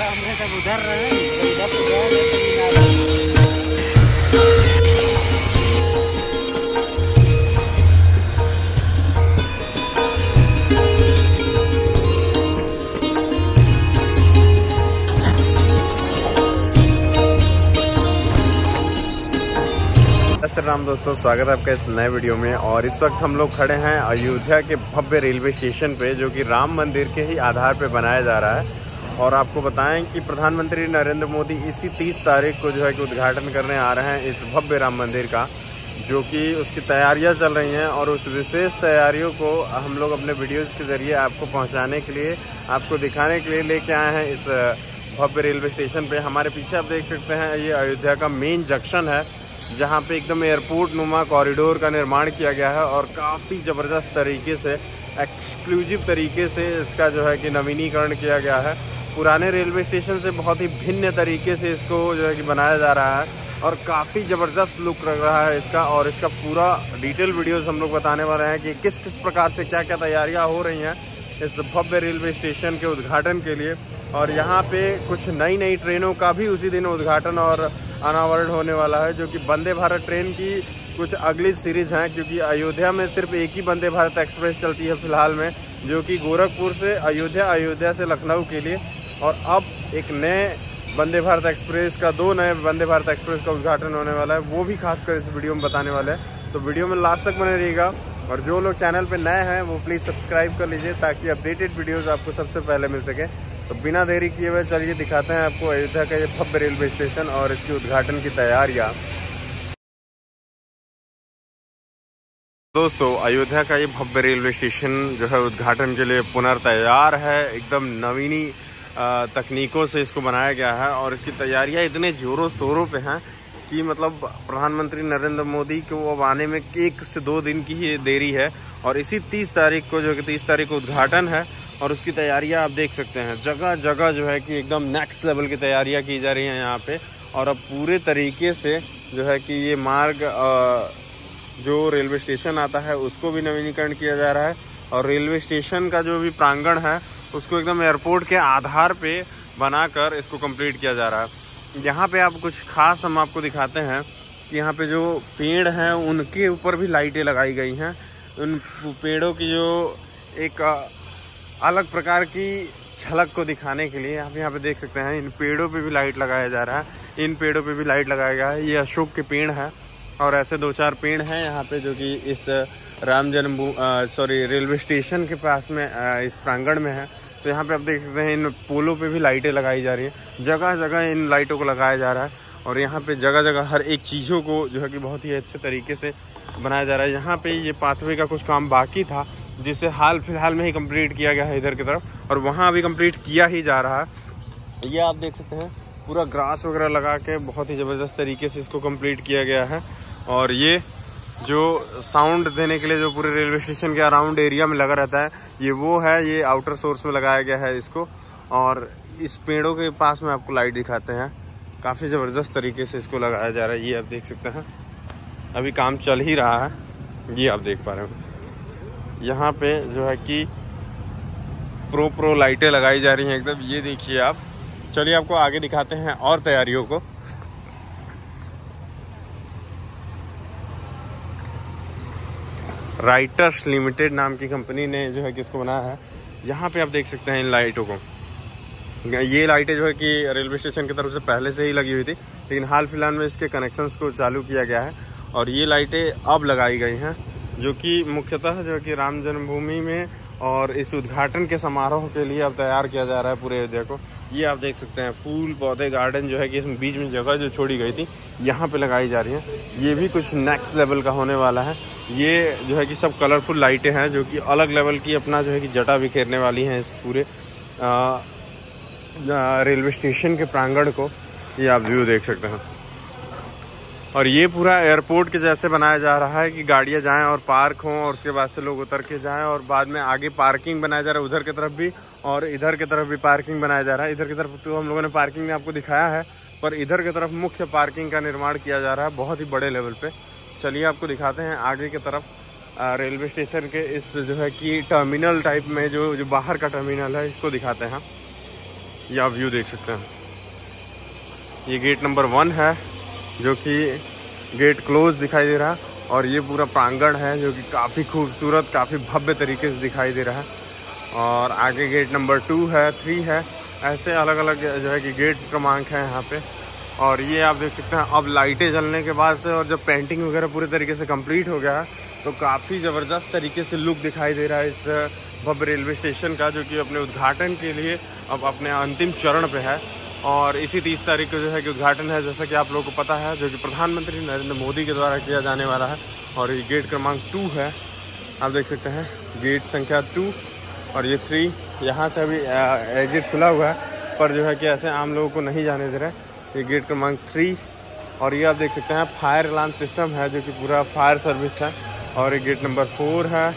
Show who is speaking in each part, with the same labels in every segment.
Speaker 1: हमने सब उधर
Speaker 2: दोस्तों, स्वागत है आपका इस नए वीडियो में। और इस वक्त हम लोग खड़े हैं अयोध्या के भव्य रेलवे स्टेशन पे, जो कि राम मंदिर के ही आधार पे बनाया जा रहा है। और आपको बताएँ कि प्रधानमंत्री नरेंद्र मोदी इसी 30 तारीख को जो है कि उद्घाटन करने आ रहे हैं इस भव्य राम मंदिर का, जो कि उसकी तैयारियाँ चल रही हैं और उस विशेष तैयारियों को हम लोग अपने वीडियोज़ के ज़रिए आपको पहुँचाने के लिए, आपको दिखाने के लिए लेके आए हैं इस भव्य रेलवे स्टेशन पे। हमारे पीछे आप देख सकते हैं, ये अयोध्या का मेन जंक्शन है, जहाँ पे एकदम एयरपोर्ट नुमा कॉरिडोर का निर्माण किया गया है और काफ़ी ज़बरदस्त तरीके से, एक्सक्लूसिव तरीके से इसका जो है कि नवीनीकरण किया गया है। पुराने रेलवे स्टेशन से बहुत ही भिन्न तरीके से इसको जो है कि बनाया जा रहा है और काफ़ी ज़बरदस्त लुक लग रहा है इसका और इसका पूरा डिटेल वीडियोस हम लोग बताने वाले हैं कि किस किस प्रकार से क्या क्या तैयारियाँ हो रही हैं इस भव्य रेलवे स्टेशन के उद्घाटन के लिए और यहाँ पे कुछ नई नई ट्रेनों का भी उसी दिन उद्घाटन और अनावरण होने वाला है, जो कि वंदे भारत ट्रेन की कुछ अगली सीरीज़ हैं, क्योंकि अयोध्या में सिर्फ़ एक ही वंदे भारत एक्सप्रेस चलती है फ़िलहाल में, जो कि गोरखपुर से अयोध्या अयोध्या से लखनऊ के लिए और अब एक नए वंदे भारत एक्सप्रेस का, दो नए वंदे भारत एक्सप्रेस का उद्घाटन होने वाला है, वो भी खासकर इस वीडियो में बताने वाले हैं। तो वीडियो में लास्ट तक बने रहिएगा, और जो लोग चैनल पे नए हैं, वो प्लीज़ सब्सक्राइब कर लीजिए, ताकि अपडेटेड वीडियोस आपको सबसे पहले मिल सके। तो बिना देरी किए हुए चलिए दिखाते हैं आपको अयोध्या का ये भव्य रेलवे स्टेशन और इसके उद्घाटन की तैयारियाँ। दोस्तों, अयोध्या का ये भव्य रेलवे स्टेशन जो है उद्घाटन के लिए पुनर्तैयार है, एकदम नवीनी तकनीकों से इसको बनाया गया है और इसकी तैयारियाँ इतने जोरों शोरों पे हैं कि मतलब प्रधानमंत्री नरेंद्र मोदी को अब आने में एक से दो दिन की ही देरी है और इसी तीस तारीख को जो कि तीस तारीख को उद्घाटन है और उसकी तैयारियाँ आप देख सकते हैं। जगह जगह जो है कि एकदम नेक्स्ट लेवल की तैयारियाँ की जा रही हैं यहाँ पे और अब पूरे तरीके से जो है कि ये मार्ग जो रेलवे स्टेशन आता है उसको भी नवीनीकरण किया जा रहा है और रेलवे स्टेशन का जो भी प्रांगण है उसको एकदम एयरपोर्ट के आधार पे बनाकर इसको कंप्लीट किया जा रहा है। यहाँ पे आप कुछ खास हम आपको दिखाते हैं कि यहाँ पे जो पेड़ हैं उनके ऊपर भी लाइटें लगाई गई हैं। उन पेड़ों की जो एक अलग प्रकार की झलक को दिखाने के लिए आप यहाँ पे देख सकते हैं इन पेड़ों पे भी लाइट लगाया जा रहा है। इन पेड़ों पे भी लाइट लगाया गया है। ये अशोक के पेड़ है और ऐसे दो चार पेड़ हैं यहाँ पे जो कि इस राम जन्म सॉरी रेलवे स्टेशन के पास में अ, इस प्रांगण में है। तो यहाँ पे आप देख सकते हैं इन पोलों पे भी लाइटें लगाई जा रही हैं। जगह जगह इन लाइटों को लगाया जा रहा है और यहाँ पे जगह जगह हर एक चीज़ों को जो है कि बहुत ही अच्छे तरीके से बनाया जा रहा है। यहाँ पे ये पाथवे का कुछ काम बाकी था, जिसे हाल फ़िलहाल में ही कंप्लीट किया गया है इधर की तरफ़ और वहाँ अभी कंप्लीट किया ही जा रहा है। ये आप देख सकते हैं, पूरा ग्रास वगैरह लगा के बहुत ही ज़बरदस्त तरीके से इसको कंप्लीट किया गया है और ये जो साउंड देने के लिए जो पूरे रेलवे स्टेशन के अराउंड एरिया में लगा रहता है ये वो है, ये आउटर सोर्स में लगाया गया है इसको। और इस पेड़ों के पास में आपको लाइट दिखाते हैं। काफ़ी ज़बरदस्त तरीके से इसको लगाया जा रहा है। ये आप देख सकते हैं। अभी काम चल ही रहा है। ये आप देख पा रहे हो। यहाँ पे जो है कि प्रो प्रो लाइटें लगाई जा रही हैं एकदम। ये देखिए आप। चलिए आपको आगे दिखाते हैं और तैयारियों को। राइटर्स लिमिटेड नाम की कंपनी ने जो है कि इसको बनाया है। यहाँ पे आप देख सकते हैं इन लाइटों को। ये लाइटें जो है कि रेलवे स्टेशन की तरफ़ से पहले से ही लगी हुई थी, लेकिन हाल फ़िलहाल में इसके कनेक्शंस को चालू किया गया है और ये लाइटें अब लगाई गई हैं, जो कि मुख्यतः जो है कि राम जन्मभूमि में और इस उद्घाटन के समारोह के लिए अब तैयार किया जा रहा है पूरे अयोध्या को। ये आप देख सकते हैं, फूल, पौधे गार्डन जो है कि इसमें बीच में जगह जो छोड़ी गई थी, यहाँ पे लगाई जा रही है। ये भी कुछ नेक्स्ट लेवल का होने वाला है। ये जो है कि सब कलरफुल लाइटें हैं, जो कि अलग लेवल की अपना जो है कि जटा बिखेरने वाली हैं इस पूरे रेलवे स्टेशन के प्रांगण को। ये आप व्यू देख सकते हैं। और ये पूरा एयरपोर्ट के जैसे बनाया जा रहा है कि गाड़ियाँ जाएँ और पार्क हों और उसके बाद से लोग उतर के जाएँ और बाद में आगे पार्किंग बनाया जा रहा है, उधर की तरफ़ भी। और इधर की तरफ़ भी पार्किंग बनाया जा रहा है। इधर की तरफ़ तो हम लोगों ने पार्किंग में आपको दिखाया है, पर इधर की तरफ़ मुख्य पार्किंग का निर्माण किया जा रहा है बहुत ही बड़े लेवल पे। चलिए आपको दिखाते हैं आगे की तरफ़। रेलवे स्टेशन के इस जो है कि टर्मिनल टाइप में जो जो बाहर का टर्मिनल है, इसको दिखाते हैं। ये आप व्यू देख सकते हैं। ये गेट नंबर वन है, जो कि गेट क्लोज दिखाई दे रहा है, और ये पूरा प्रांगण है, जो कि काफ़ी खूबसूरत, काफ़ी भव्य तरीके से दिखाई दे रहा है। और आगे गेट नंबर टू है थ्री है। ऐसे अलग अलग जो है कि गेट क्रमांक है यहाँ पे। और ये आप देख सकते हैं, अब लाइटें जलने के बाद से और जब पेंटिंग वगैरह पूरे तरीके से कंप्लीट हो गया है तो काफ़ी ज़बरदस्त तरीके से लुक दिखाई दे रहा है इस भव्य रेलवे स्टेशन का, जो कि अपने उद्घाटन के लिए अब अपने अंतिम चरण पे है। और इसी तीस तारीख को जो है कि उद्घाटन है, जैसा कि आप लोगों को पता है, जो कि प्रधानमंत्री नरेंद्र मोदी के द्वारा किया जाने वाला है। और ये गेट क्रमांक टू है। आप देख सकते हैं गेट संख्या टू और ये थ्री यहाँ से अभी एग्जिट खुला हुआ है, पर जो है कि ऐसे आम लोगों को नहीं जाने दे रहे ये गेट क्रमांक थ्री और ये आप देख सकते हैं फायर अलार्म सिस्टम है, जो कि पूरा फायर सर्विस है। और ये गेट नंबर फोर है,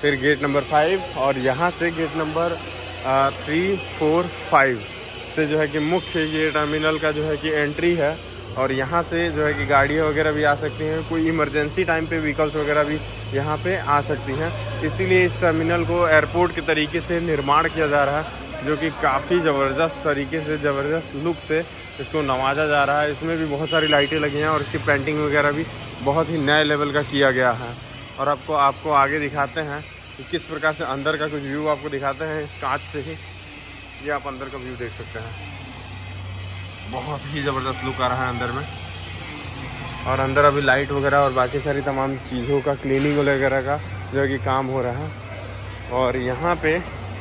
Speaker 2: फिर गेट नंबर फाइव और यहाँ से gate number three four five से जो है कि मुख्य ये टर्मिनल का जो है कि एंट्री है। और यहाँ से जो है कि गाड़ियाँ वगैरह भी आ सकती हैं, कोई इमरजेंसी टाइम पे व्हीकल्स वगैरह भी यहाँ पे आ सकती हैं। इसीलिए इस टर्मिनल को एयरपोर्ट के तरीके से निर्माण किया जा रहा है, जो कि काफ़ी ज़बरदस्त तरीके से, ज़बरदस्त लुक से इसको नवाजा जा रहा है। इसमें भी बहुत सारी लाइटें लगी हैं और इसकी पेंटिंग वगैरह भी बहुत ही नए लेवल का किया गया है। और आपको आपको आगे दिखाते हैं कि किस प्रकार से अंदर का कुछ व्यू आपको दिखाते हैं। इस कांच से ही ये आप अंदर का व्यू देख सकते हैं। बहुत ही ज़बरदस्त लुक आ रहा है अंदर में। और अंदर अभी लाइट वगैरह और बाकी सारी तमाम चीज़ों का क्लीनिंग वगैरह का जो कि काम हो रहा है। और यहाँ पे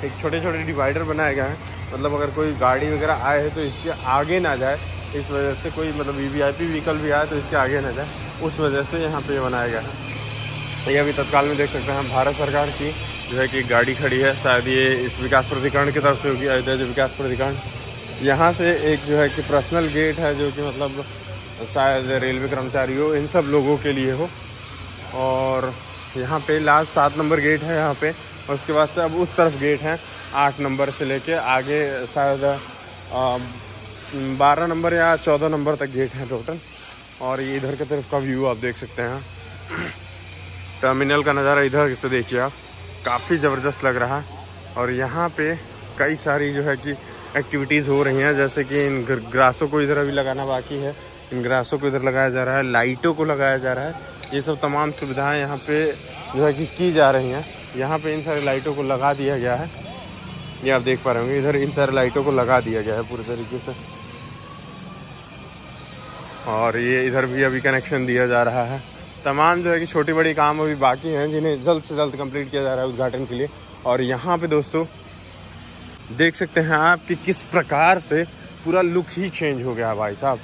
Speaker 2: एक छोटे छोटे डिवाइडर बनाया गया है। मतलब अगर कोई गाड़ी वगैरह आए है तो इसके आगे ना जाए। इस वजह से कोई मतलब V V I P vehicle भी आए तो इसके आगे ना जाए। उस वजह से यहाँ पे बनाया गया है। ये अभी तत्काल में देख सकते हैं भारत सरकार की जो है कि गाड़ी खड़ी है। शायद ये इस विकास प्राधिकरण की तरफ़ से होगी, अयोध्या जो विकास प्राधिकरण। यहाँ से एक जो है कि पर्सनल गेट है जो कि मतलब शायद रेलवे कर्मचारी हो, इन सब लोगों के लिए हो। और यहाँ पे लास्ट सात नंबर गेट है यहाँ पे, और उसके बाद से अब उस तरफ़ गेट है, आठ नंबर से लेके आगे शायद बारह नंबर या चौदह नंबर तक गेट है टोटल और ये इधर की तरफ़ का व्यू आप देख सकते हैं। टर्मिनल का नज़ारा इधर से देखिए आप, काफ़ी ज़बरदस्त लग रहा। है और यहाँ पे कई सारी जो है कि एक्टिविटीज़ हो रही हैं, जैसे कि इन ग्रासों को इधर अभी लगाना बाकी है। इन ग्रासों को इधर लगाया जा रहा है, लाइटों को लगाया जा रहा है। ये सब तमाम सुविधाएँ यहाँ पे जो है कि की जा रही हैं। यहाँ पे इन सारी लाइटों को लगा दिया गया है। ये आप देख पा रहे होंगे, इधर इन सारे लाइटों को लगा दिया गया है पूरे तरीके से। और ये इधर भी अभी कनेक्शन दिया जा रहा है। तमाम जो है कि छोटी बड़ी काम अभी बाकी हैं, जिन्हें जल्द से जल्द कंप्लीट किया जा रहा है उद्घाटन के लिए। और यहाँ पे दोस्तों, देख सकते हैं आप कि किस प्रकार से पूरा लुक ही चेंज हो गया भाई साहब।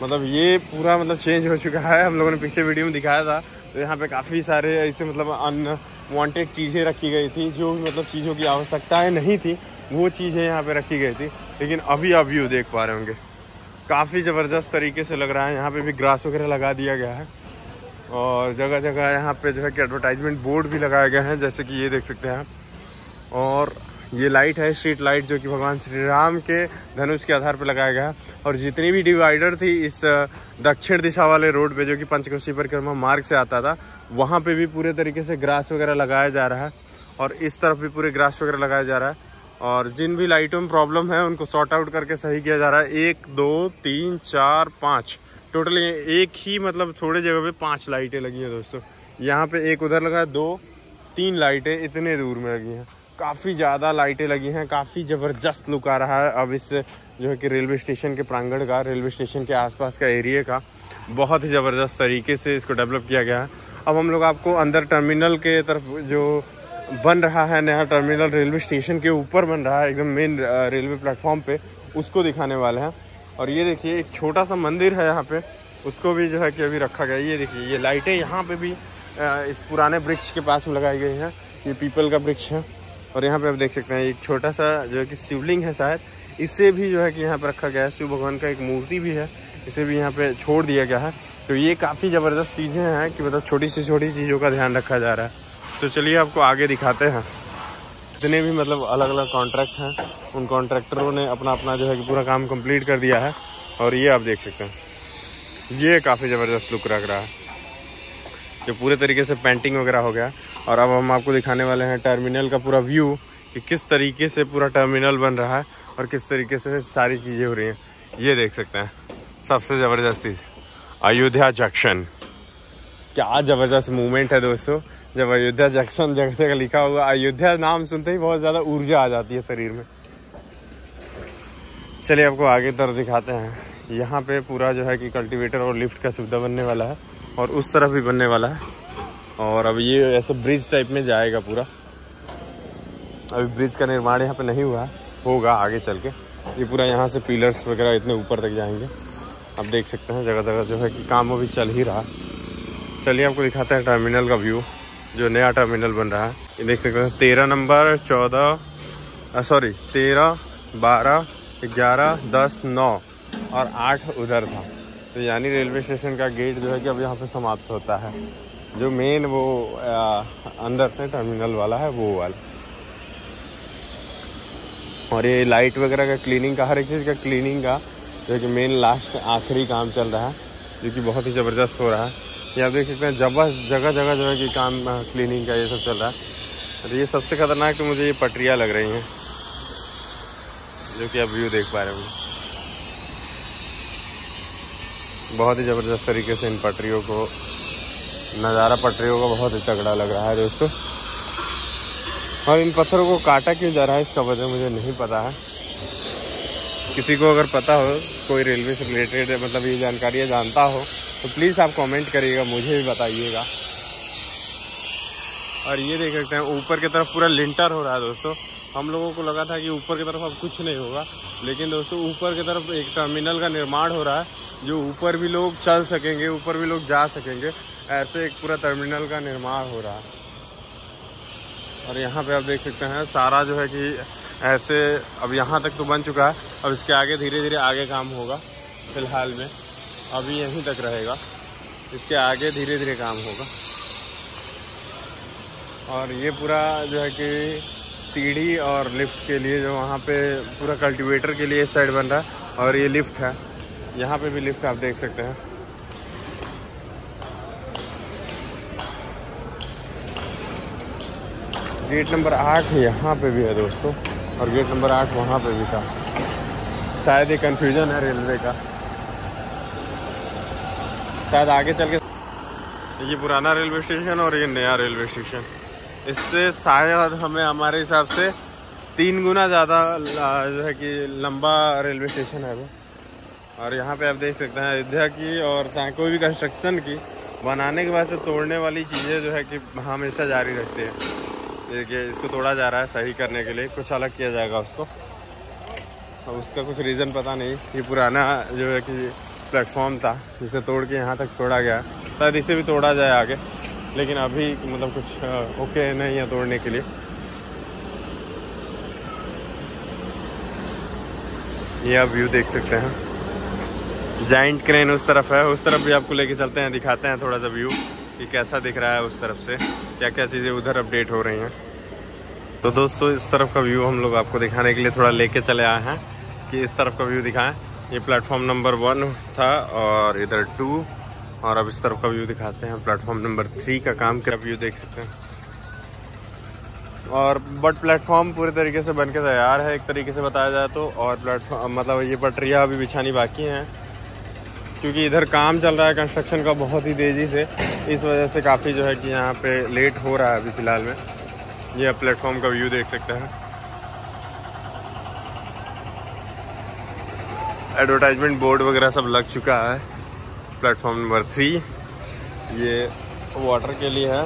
Speaker 2: मतलब ये पूरा मतलब चेंज हो चुका है। हम लोगों ने पिछले वीडियो में दिखाया था। तो यहाँ पे काफ़ी सारे ऐसे मतलब अनवांटेड चीज़ें रखी गई थी, जो मतलब चीज़ों की आवश्यकताएँ नहीं थी, वो चीज़ें यहाँ पे रखी गई थी। लेकिन अभी आप व्यू देख पा रहे होंगे। काफ़ी ज़बरदस्त तरीके से लग रहा है। यहाँ पे भी ग्रास वगैरह लगा दिया गया है। और जगह जगह यहाँ पे जो है कि एडवर्टाइजमेंट बोर्ड भी लगाए गए हैं, जैसे कि ये देख सकते हैं और ये लाइट है स्ट्रीट लाइट जो कि भगवान श्री राम के धनुष के आधार पर लगाया गया और जितनी भी डिवाइडर थी इस दक्षिण दिशा वाले रोड पे जो कि पंचकोशी परिक्रमा मार्ग से आता था, वहाँ पे भी पूरे तरीके से ग्रास वगैरह लगाया जा रहा है। और इस तरफ़ भी पूरे ग्रास वगैरह लगाया जा रहा है। और जिन भी लाइटों में प्रॉब्लम है, उनको सॉर्ट आउट करके सही किया जा रहा है। एक, दो, तीन, चार, पाँच। टोटल एक ही मतलब थोड़े जगह पे पाँच लाइटें लगी हैं दोस्तों। यहाँ पे एक उधर लगा, दो, तीन लाइटें इतने दूर में लगी हैं। काफ़ी ज़्यादा लाइटें लगी हैं, काफ़ी ज़बरदस्त लुक आ रहा है अब इस, जो है कि रेलवे स्टेशन के प्रांगण का, रेलवे स्टेशन के आसपास का एरिया का। बहुत ही ज़बरदस्त तरीके से इसको डेवलप किया गया है। अब हम लोग आपको अंदर टर्मिनल के तरफ़ जो बन रहा है, नया टर्मिनल रेलवे स्टेशन के ऊपर बन रहा है, एकदम मेन रेलवे प्लेटफॉर्म पे, उसको दिखाने वाले हैं। और ये देखिए, एक छोटा सा मंदिर है यहाँ पे, उसको भी जो है कि अभी रखा गया ये देखिए, ये लाइटें यहाँ पे भी इस पुराने वृक्ष के पास में लगाई गई हैं। ये पीपल का वृक्ष है। और यहाँ पे आप देख सकते हैं, एक छोटा सा जो है कि शिवलिंग है शायद। इसे भी जो है कि यहाँ पर रखा गया है, शिव भगवान का एक मूर्ति भी है। इसे भी यहाँ पे छोड़ दिया गया है। तो ये काफ़ी ज़बरदस्त चीज़ें हैं कि मतलब छोटी सी छोटी चीज़ों का ध्यान रखा जा रहा है। तो चलिए आपको आगे दिखाते हैं। जितने भी मतलब अलग अलग कॉन्ट्रैक्ट हैं, उन कॉन्ट्रैक्टरों ने अपना अपना जो है कि पूरा काम कंप्लीट कर दिया है। और ये आप देख सकते हैं। ये काफ़ी ज़बरदस्त लुक रख रहा है। जो पूरे तरीके से पेंटिंग वगैरह हो गया। और अब हम आपको दिखाने वाले हैं टर्मिनल का पूरा व्यू कि किस तरीके से पूरा टर्मिनल बन रहा है और किस तरीके से सारी चीज़ें हो रही हैं। ये देख सकते हैं। सबसे ज़बरदस्त चीज़ अयोध्या जंक्शन क्या ज़बरदस्त मूवमेंट है दोस्तों। जब अयोध्या जंक्शन जगह का लिखा हुआ, अयोध्या नाम सुनते ही बहुत ज़्यादा ऊर्जा आ जाती है शरीर में। चलिए आपको आगे तरफ़ दिखाते हैं। यहाँ पे पूरा जो है कि कल्टीवेटर और लिफ्ट का सुविधा बनने वाला है। और उस तरफ़ भी बनने वाला है। और अब ये ऐसे ब्रिज टाइप में जाएगा पूरा। अभी ब्रिज का निर्माण यहाँ पे नहीं हुआ होगा आगे चल के। ये पूरा यहाँ से पिलर्स वगैरह इतने ऊपर तक जाएँगे। आप देख सकते हैं जगह जगह जो है कि काम अभी चल ही रहा चलिए आपको दिखाते हैं टर्मिनल का व्यू, जो नया टर्मिनल बन रहा है। ये देख सकते हैं, तेरह नंबर, चौदह सॉरी तेरह, बारह, ग्यारह, दस, नौ और आठ उधर था। तो यानी रेलवे स्टेशन का गेट जो है कि अब यहाँ पे समाप्त होता है। जो मेन वो आ, अंदर से टर्मिनल वाला है वो वाला। और ये लाइट वगैरह का क्लीनिंग का हर एक चीज़ का क्लीनिंग का जो कि मेन लास्ट आखिरी काम चल रहा है जो कि बहुत ही ज़बरदस्त हो रहा है। ये आप देख सकते हैं जब जगह जगह जो है कि काम क्लीनिंग का ये सब चल रहा है। तो ये सबसे ख़तरनाक तो मुझे ये पटरियाँ लग रही हैं जो कि आप व्यू देख पा रहे हैं बहुत ही ज़बरदस्त तरीके से इन पटरियों को, नज़ारा पटरियों का बहुत ही तगड़ा लग रहा है दोस्तों। और इन पत्थरों को काटा क्यों जा रहा है, इसका वजह मुझे नहीं पता है। किसी को अगर पता हो, कोई रेलवे से रिलेटेड मतलब ये जानकारी जानता हो तो प्लीज़ आप कमेंट करिएगा, मुझे भी बताइएगा। और ये देख सकते हैं, ऊपर की तरफ़ पूरा लिंटर हो रहा है दोस्तों। हम लोगों को लगा था कि ऊपर की तरफ़ अब कुछ नहीं होगा, लेकिन दोस्तों ऊपर की तरफ़ एक टर्मिनल का निर्माण हो रहा है, जो ऊपर भी लोग चल सकेंगे, ऊपर भी लोग जा सकेंगे, ऐसे एक पूरा टर्मिनल का निर्माण हो रहा है। और यहाँ पे आप देख सकते हैं, सारा जो है कि ऐसे अब यहाँ तक तो बन चुका है, अब इसके आगे धीरे धीरे आगे काम होगा, फ़िलहाल में। अभी यहीं तक रहेगा, इसके आगे धीरे धीरे काम होगा। और ये पूरा जो है कि सीढ़ी और लिफ्ट के लिए जो वहाँ पे पूरा कल्टीवेटर के लिए साइड बन रहा है और ये लिफ्ट है। यहाँ पे भी लिफ्ट आप देख सकते हैं। गेट नंबर आठ यहाँ पे भी है दोस्तों और गेट नंबर आठ वहाँ पे भी था। शायद ये कंफ्यूजन है रेलवे का। शायद आगे चल के ये पुराना रेलवे स्टेशन और ये नया रेलवे स्टेशन इससे शायद हमें हमारे हिसाब से तीन गुना ज़्यादा जो है कि लंबा रेलवे स्टेशन है वो। और यहाँ पे आप देख सकते हैं अयोध्या की और चाहे कोई भी कंस्ट्रक्शन की। बनाने के बाद से तोड़ने वाली चीज़ें जो है कि हमेशा जारी रखते हैं। देखिए, इसको तोड़ा जा रहा है सही करने के लिए। कुछ अलग किया जाएगा उसको। अब उसका कुछ रीज़न पता नहीं। ये पुराना जो है कि प्लेटफॉर्म था, जिसे तोड़ के यहाँ तक तोड़ा गया शायद इसे भी तोड़ा जाए आगे। लेकिन अभी मतलब कुछ ओके नहीं है तोड़ने के लिए। ये आप व्यू देख सकते हैं। जाइंट क्रेन उस तरफ़ है, उस तरफ़ भी आपको लेके चलते हैं, दिखाते हैं थोड़ा सा व्यू कि कैसा दिख रहा है उस तरफ़ से क्या क्या चीज़ें उधर अपडेट हो रही हैं। तो दोस्तों, इस तरफ़ का व्यू हम लोग आपको दिखाने के लिए थोड़ा लेके चले आए हैं कि इस तरफ़ का व्यू दिखाएँ। ये प्लेटफॉर्म नंबर वन था और इधर टू और अब इस तरफ़ का व्यू दिखाते हैं। प्लेटफॉर्म नंबर थ्री का काम क्या व्यू देख सकते हैं। और बट प्लेटफॉर्म पूरे तरीके से बन के तैयार है। एक तरीके से बताया जाए तो और प्लेटफॉर्म मतलब ये पटरियाँ अभी बिछानी बाकी हैं। क्योंकि इधर काम चल रहा है कंस्ट्रक्शन का बहुत ही तेज़ी से। इस वजह से काफ़ी जो है कि यहाँ पे लेट हो रहा है अभी फ़िलहाल में। ये आप प्लेटफॉर्म का व्यू देख सकते हैं। एडवर्टाइजमेंट बोर्ड वगैरह सब लग चुका है। Platform number three. ये वाटर के लिए है।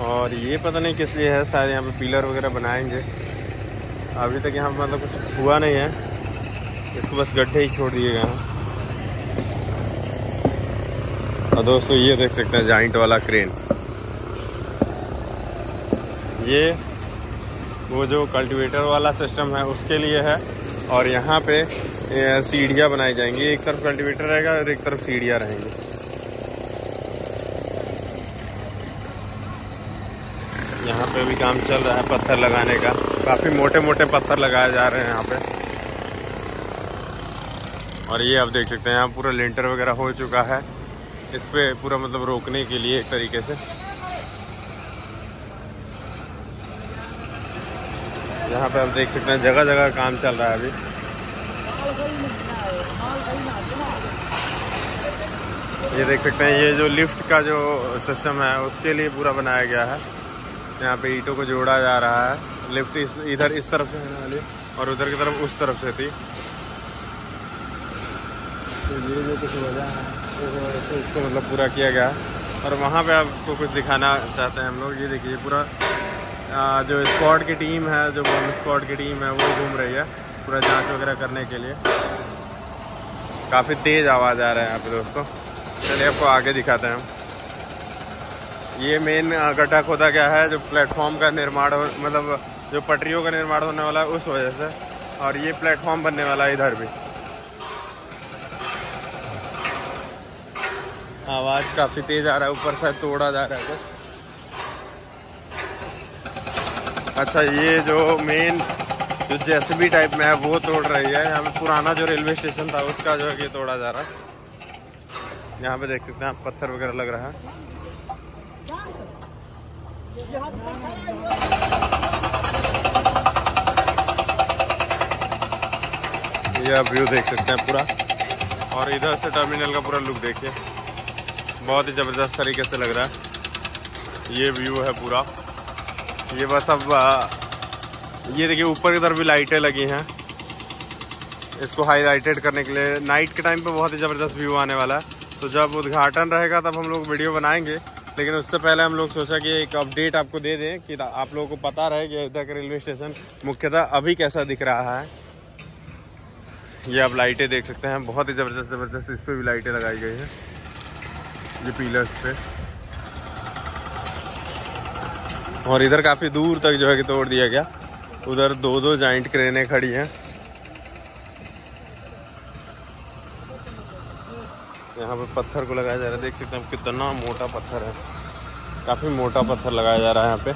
Speaker 2: और ये पता नहीं किस लिए है, शायद यहाँ पे पिलर वगैरह बनाएँगे। अभी तक यहाँ पर मतलब कुछ हुआ नहीं है। इसको बस गड्ढे ही छोड़ दिए गए हैं। और दोस्तों, ये देख सकते हैं जाइंट वाला क्रेन ये वो जो कल्टीवेटर वाला सिस्टम है, उसके लिए है। और यहाँ पे सीढ़ियाँ बनाई जाएँगी। एक तरफ़ कल्टीवेटर रहेगा और एक तरफ़ सीढ़ियाँ रहेंगी। यहाँ पे भी काम चल रहा है पत्थर लगाने का। काफ़ी मोटे मोटे पत्थर लगाए जा रहे हैं यहाँ पे। और ये आप देख सकते हैं, यहाँ पूरा लेंटर वगैरह हो चुका है। इस पर पूरा मतलब रोकने के लिए एक तरीके से। यहाँ पे आप देख सकते हैं जगह जगह काम चल रहा है अभी। ये देख सकते हैं, ये जो लिफ्ट का जो सिस्टम है, उसके लिए पूरा बनाया गया है। यहाँ पे ईटों को जोड़ा जा रहा है। लिफ्ट इस, इधर इस तरफ़ से है वाली और उधर की तरफ़ उस तरफ़ से थी। तो ये जो कुछ वजह है से इसको मतलब पूरा किया गया और वहाँ पे आपको कुछ दिखाना चाहते हैं हम लोग। ये देखिए पूरा जो स्क्वाड की टीम है, जो बॉम्ब स्क्वाड की टीम है, वो घूम रही है। पूरा जाँच वगैरह करने के लिए। काफ़ी तेज़ आवाज़ आ रहा है यहाँ पे दोस्तों। चलिए आपको आगे दिखाते हैं हम। ये मेन गड्ढा खोदा गया है, जो प्लेटफॉर्म का निर्माण मतलब जो पटरियों का निर्माण होने वाला है, उस वजह से। और ये प्लेटफॉर्म बनने वाला है इधर भी। आवाज़ काफ़ी तेज़ आ रहा है, ऊपर से तोड़ा जा रहा है अच्छा ये जो मेन जो जेसीबी टाइप में है, वो तोड़ रही है। यहाँ पे पुराना जो रेलवे स्टेशन था, उसका जो है तोड़ा जा रहा। है यहाँ पे देख सकते हैं पत्थर वगैरह लग रहा है। ये आप व्यू देख सकते हैं पूरा। और इधर से टर्मिनल का पूरा लुक देखिए। बहुत ही ज़बरदस्त तरीके से लग रहा है। ये व्यू है पूरा। ये बस अब ये देखिए, ऊपर की तरफ़ भी लाइटें लगी हैं। इसको हाईलाइटेड करने के लिए नाइट के टाइम पे बहुत ही ज़बरदस्त व्यू आने वाला है। तो जब उद्घाटन रहेगा, तब हम लोग वीडियो बनाएँगे। लेकिन उससे पहले हम लोग सोचा कि एक अपडेट आपको दे दें कि आप लोगों को पता रहे कि अयोध्या का रेलवे स्टेशन मुख्यतः अभी कैसा दिख रहा है। ये आप लाइटें देख सकते हैं। बहुत ही ज़बरदस्त ज़बरदस्त इस पर भी लाइटें लगाई गई हैं। ये पिलर्स पे। और इधर काफ़ी दूर तक जो है कि तोड़ दिया गया। उधर दो दो जॉइंट क्रेनें खड़ी हैं। यहाँ पे पत्थर को लगाया जा रहा है। देख सकते हैं कितना मोटा पत्थर है। काफ़ी मोटा पत्थर लगाया जा रहा है यहाँ पे,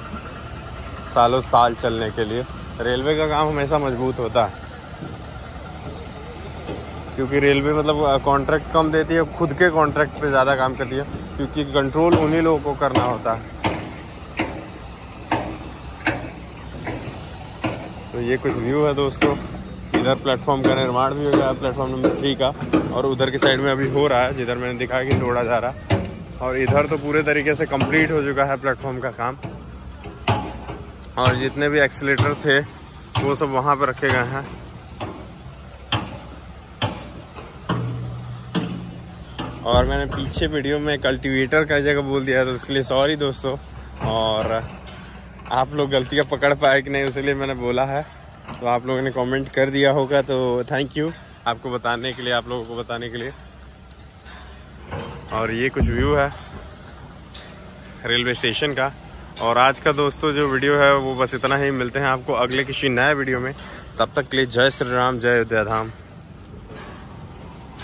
Speaker 2: सालों साल चलने के लिए। रेलवे का काम हमेशा मज़बूत होता है। क्योंकि रेलवे मतलब कॉन्ट्रैक्ट कम देती है, खुद के कॉन्ट्रैक्ट पे ज़्यादा काम करती है, क्योंकि कंट्रोल उन्हीं लोगों को करना होता है। ये कुछ व्यू है दोस्तों। इधर प्लेटफॉर्म का निर्माण भी हो गया है प्लेटफॉर्म नंबर थ्री का। और उधर की साइड में अभी हो रहा है, जिधर मैंने दिखाया कि तोड़ा जा रहा और इधर तो पूरे तरीके से कंप्लीट हो चुका है प्लेटफॉर्म का काम। और जितने भी एक्सीटर थे, वो सब वहाँ पर रखे गए हैं। और मैंने पीछे वीडियो में कल्टीवेटर का जगह बोल दिया है तो उसके लिए सॉरी दोस्तों। और आप लोग गलतियाँ पकड़ पाए कि नहीं उसके लिए मैंने बोला है। तो आप लोगों ने कमेंट कर दिया होगा तो थैंक यू आपको बताने के लिए, आप लोगों को बताने के लिए। और ये कुछ व्यू है रेलवे स्टेशन का। और आज का दोस्तों, जो वीडियो है, वो बस इतना ही। मिलते हैं आपको अगले किसी नए वीडियो में। तब तक के लिए जय श्री राम, जय अयोध्या धाम।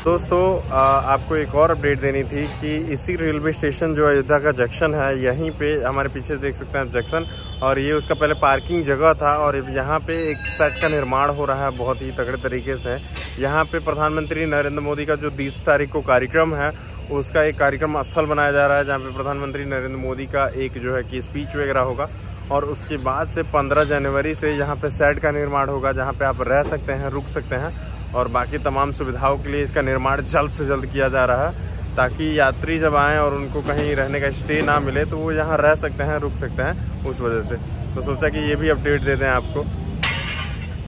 Speaker 2: दोस्तों आपको एक और अपडेट देनी थी कि इसी रेलवे स्टेशन जो अयोध्या का जंक्शन है, यहीं पे हमारे पीछे देख सकते हैं आप जंक्शन और ये उसका पहले पार्किंग जगह था और यहाँ पे एक सेट का निर्माण हो रहा है बहुत ही तगड़े तरीके से। यहाँ पे प्रधानमंत्री नरेंद्र मोदी का जो बीस तारीख को कार्यक्रम है, उसका एक कार्यक्रम स्थल बनाया जा रहा है, जहाँ पे प्रधानमंत्री नरेंद्र मोदी का एक जो है कि स्पीच वगैरह होगा। और उसके बाद से 15 जनवरी से यहाँ पे सेट का निर्माण होगा, जहाँ पे आप रह सकते हैं, रुक सकते हैं और बाकी तमाम सुविधाओं के लिए इसका निर्माण जल्द से जल्द किया जा रहा है। ताकि यात्री जब आएँ और उनको कहीं रहने का स्टे ना मिले तो वो यहाँ रह सकते हैं, रुक सकते हैं उस वजह से। तो सोचा कि ये भी अपडेट दे दें आपको।